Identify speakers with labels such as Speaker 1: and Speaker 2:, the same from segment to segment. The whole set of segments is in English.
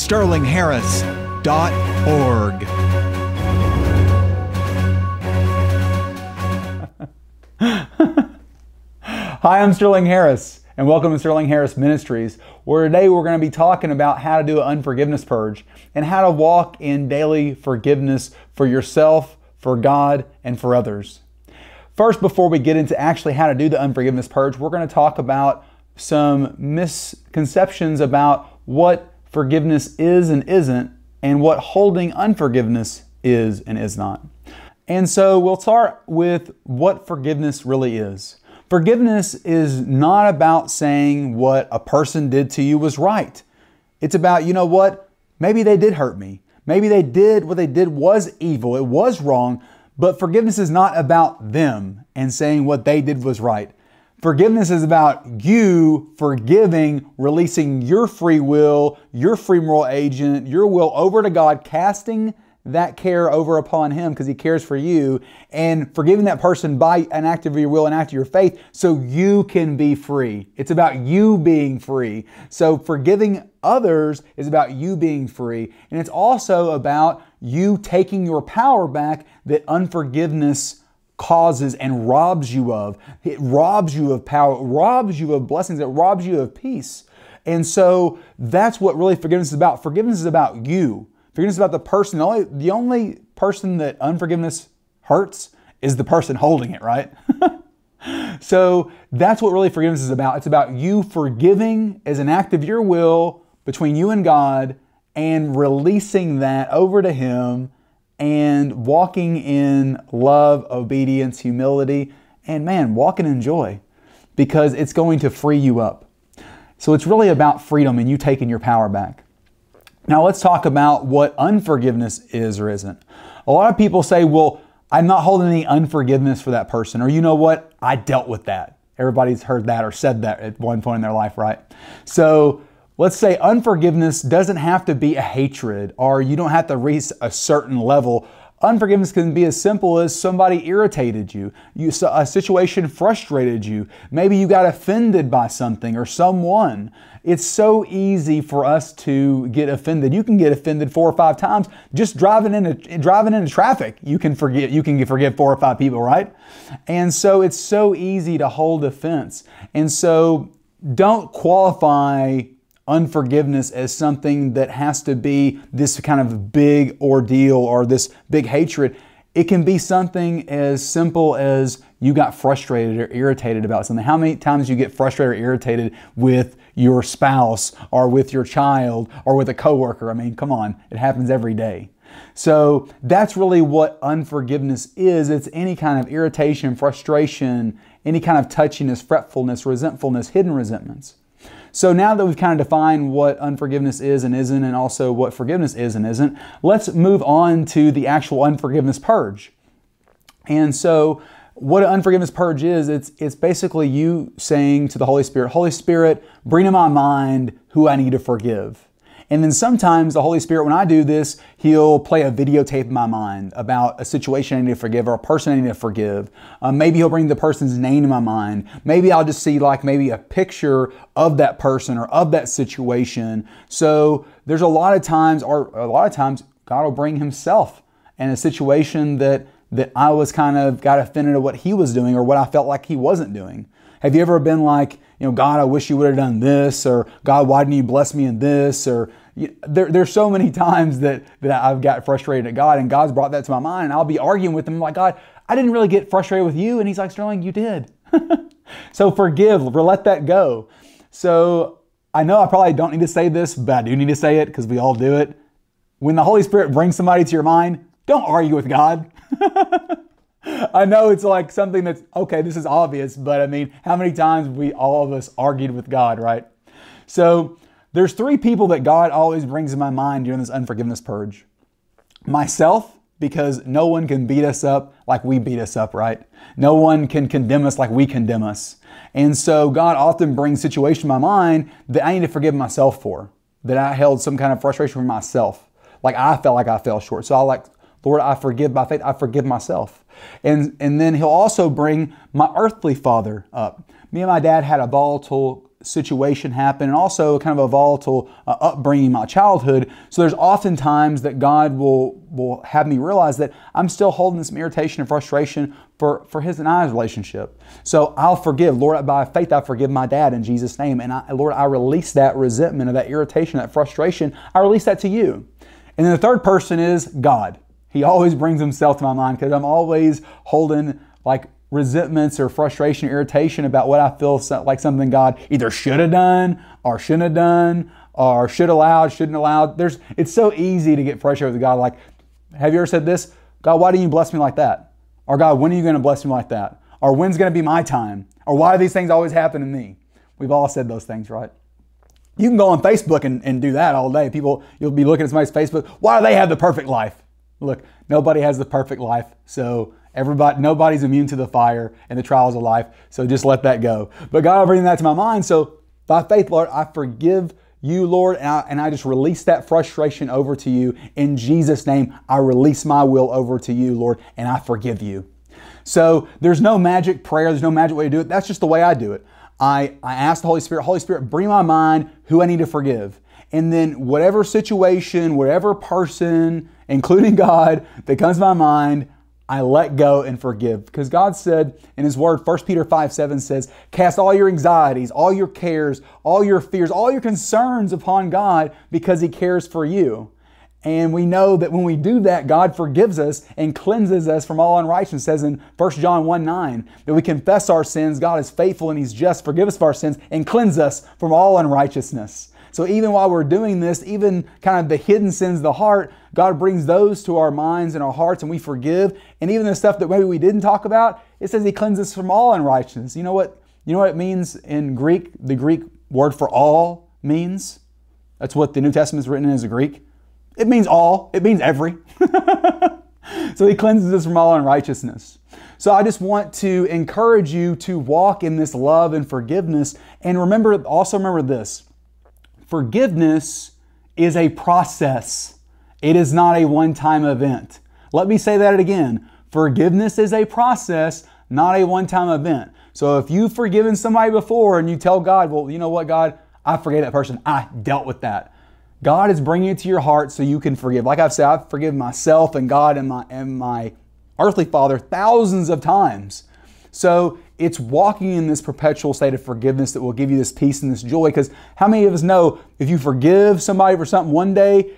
Speaker 1: sterlingharris.org.
Speaker 2: Hi, I'm Sterling Harris, and welcome to Sterling Harris Ministries, where today we're going to be talking about how to do an unforgiveness purge and how to walk in daily forgiveness for yourself, for God, and for others. First, before we get into actually how to do the unforgiveness purge, we're going to talk about some misconceptions about what forgiveness is and isn't, and what holding unforgiveness is and is not. And so we'll start with what forgiveness really is. Forgiveness is not about saying what a person did to you was right. It's about, you know what? Maybe they did hurt me. Maybe they did, what they did was evil. It was wrong. But forgiveness is not about them and saying what they did was right. Forgiveness is about you forgiving, releasing your free will, your free moral agent, your will over to God, casting that care over upon him because he cares for you and forgiving that person by an act of your will and act of your faith so you can be free. It's about you being free. So forgiving others is about you being free. And it's also about you taking your power back that unforgiveness causes and robs you of. It robs you of power, robs you of blessings, it robs you of peace. And so that's what really forgiveness is about. Forgiveness is about you. Forgiveness is about the person. The only, the only person that unforgiveness hurts is the person holding it, right? so that's what really forgiveness is about. It's about you forgiving as an act of your will between you and God and releasing that over to Him and walking in love, obedience, humility, and man, walking in joy because it's going to free you up. So it's really about freedom and you taking your power back. Now let's talk about what unforgiveness is or isn't. A lot of people say, well, I'm not holding any unforgiveness for that person, or you know what? I dealt with that. Everybody's heard that or said that at one point in their life, right? So let's say unforgiveness doesn't have to be a hatred, or you don't have to reach a certain level. Unforgiveness can be as simple as somebody irritated you, you a situation frustrated you, maybe you got offended by something or someone. It's so easy for us to get offended. You can get offended four or five times just driving into driving into traffic. You can forget you can forgive four or five people, right? And so it's so easy to hold offense. And so don't qualify unforgiveness as something that has to be this kind of big ordeal or this big hatred. It can be something as simple as you got frustrated or irritated about something. How many times you get frustrated or irritated with your spouse or with your child or with a coworker? I mean, come on, it happens every day. So that's really what unforgiveness is. It's any kind of irritation, frustration, any kind of touchiness, fretfulness, resentfulness, hidden resentments. So now that we've kind of defined what unforgiveness is and isn't, and also what forgiveness is and isn't, let's move on to the actual unforgiveness purge. And so, what an unforgiveness purge is, it's, it's basically you saying to the Holy Spirit, Holy Spirit, bring to my mind who I need to forgive. And then sometimes the Holy Spirit, when I do this, He'll play a videotape in my mind about a situation I need to forgive or a person I need to forgive. Um, maybe He'll bring the person's name to my mind. Maybe I'll just see like maybe a picture of that person or of that situation. So there's a lot of times, or a lot of times, God will bring Himself in a situation that that I was kind of got offended at what He was doing or what I felt like He wasn't doing. Have you ever been like, you know, God, I wish you would have done this, or God, why didn't you bless me in this, or there, there's so many times that, that I've got frustrated at God, and God's brought that to my mind, and I'll be arguing with him like, God, I didn't really get frustrated with you, and He's like, Sterling, you did. so forgive, let that go. So I know I probably don't need to say this, but I do need to say it because we all do it. When the Holy Spirit brings somebody to your mind, don't argue with God. I know it's like something that's okay, this is obvious, but I mean, how many times we all of us argued with God, right? So there's three people that God always brings in my mind during this unforgiveness purge. Myself, because no one can beat us up like we beat us up, right? No one can condemn us like we condemn us. And so God often brings situations in my mind that I need to forgive myself for, that I held some kind of frustration for myself. Like I felt like I fell short. So I like, Lord, I forgive by faith. I forgive myself. And, and then he'll also bring my earthly father up. Me and my dad had a volatile situation happen and also kind of a volatile uh, upbringing in my childhood. So there's often times that God will, will have me realize that I'm still holding this irritation and frustration for, for his and I's relationship. So I'll forgive. Lord, by faith, I forgive my dad in Jesus' name. And I, Lord, I release that resentment or that irritation, that frustration. I release that to you. And then the third person is God. He always brings himself to my mind because I'm always holding like resentments or frustration or irritation about what I feel like something God either should have done or shouldn't have done or should allowed, shouldn't allowed. There's it's so easy to get frustrated with God. Like, have you ever said this? God, why do you bless me like that? Or God, when are you going to bless me like that? Or when's going to be my time? Or why do these things always happen to me? We've all said those things, right? You can go on Facebook and, and do that all day. People, you'll be looking at somebody's Facebook. Why do they have the perfect life? Look, nobody has the perfect life. So Everybody, nobody's immune to the fire and the trials of life. So just let that go. But God i'll bring that to my mind. So by faith, Lord, I forgive you, Lord, and I, and I just release that frustration over to you. In Jesus' name, I release my will over to you, Lord, and I forgive you. So there's no magic prayer, there's no magic way to do it. That's just the way I do it. I, I ask the Holy Spirit, Holy Spirit, bring my mind who I need to forgive. And then whatever situation, whatever person, including God, that comes to my mind, I let go and forgive. Because God said in His Word, 1 Peter 5 7 says, Cast all your anxieties, all your cares, all your fears, all your concerns upon God because He cares for you. And we know that when we do that, God forgives us and cleanses us from all unrighteousness. It says in 1 John 1 9 that we confess our sins, God is faithful and He's just, forgive us of our sins, and cleanse us from all unrighteousness. So even while we're doing this, even kind of the hidden sins of the heart, God brings those to our minds and our hearts and we forgive. And even the stuff that maybe we didn't talk about, it says he cleanses from all unrighteousness. You know what? You know what it means in Greek? The Greek word for all means? That's what the New Testament is written in as a Greek. It means all. It means every. so he cleanses us from all unrighteousness. So I just want to encourage you to walk in this love and forgiveness. And remember, also remember this forgiveness is a process. It is not a one time event. Let me say that again. Forgiveness is a process, not a one time event. So if you've forgiven somebody before and you tell God, well, you know what, God, I forgave that person, I dealt with that. God is bringing it to your heart so you can forgive. Like I've said, I've forgiven myself and God and my, and my earthly father thousands of times. So it's walking in this perpetual state of forgiveness that will give you this peace and this joy. Because how many of us know if you forgive somebody for something one day,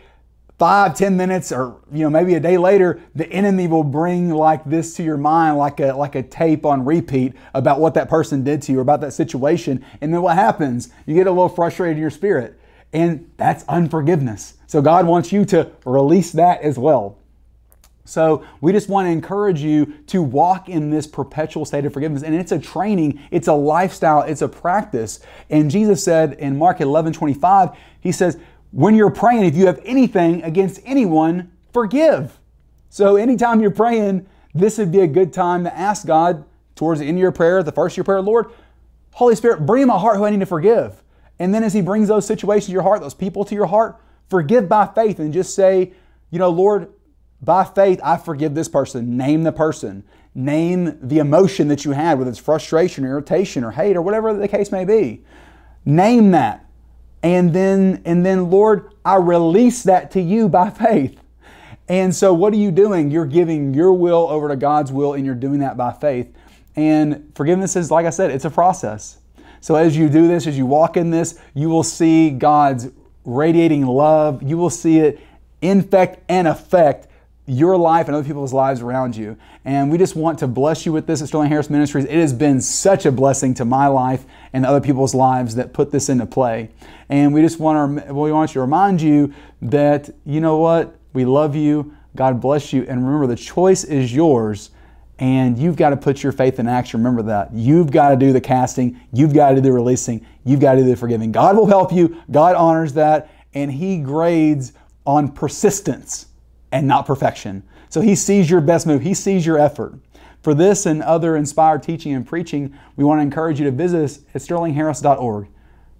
Speaker 2: five, ten minutes, or you know maybe a day later, the enemy will bring like this to your mind, like a like a tape on repeat about what that person did to you or about that situation. And then what happens? You get a little frustrated in your spirit, and that's unforgiveness. So God wants you to release that as well. So we just want to encourage you to walk in this perpetual state of forgiveness. And it's a training, it's a lifestyle, it's a practice. And Jesus said in Mark 11 25, He says, When you're praying, if you have anything against anyone, forgive. So anytime you're praying, this would be a good time to ask God towards the end of your prayer, the first of your prayer, Lord, Holy Spirit, bring in my heart who I need to forgive. And then as He brings those situations to your heart, those people to your heart, forgive by faith and just say, you know, Lord, by faith, I forgive this person. Name the person. Name the emotion that you had, whether it's frustration or irritation or hate or whatever the case may be. Name that. And then, and then, Lord, I release that to you by faith. And so, what are you doing? You're giving your will over to God's will, and you're doing that by faith. And forgiveness is, like I said, it's a process. So, as you do this, as you walk in this, you will see God's radiating love. You will see it infect and affect your life and other people's lives around you. And we just want to bless you with this at Sterling Harris Ministries. It has been such a blessing to my life and other people's lives that put this into play. And we just want to, we want to remind you that, you know what? We love you. God bless you. And remember, the choice is yours. And you've got to put your faith in action. Remember that. You've got to do the casting. You've got to do the releasing. You've got to do the forgiving. God will help you. God honors that. And He grades on persistence and not perfection. So he sees your best move, he sees your effort. For this and other inspired teaching and preaching, we want to encourage you to visit us at sterlingharris.org.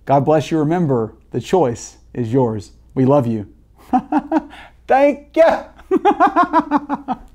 Speaker 2: God bless you. Remember, the choice is yours. We love you. Thank you.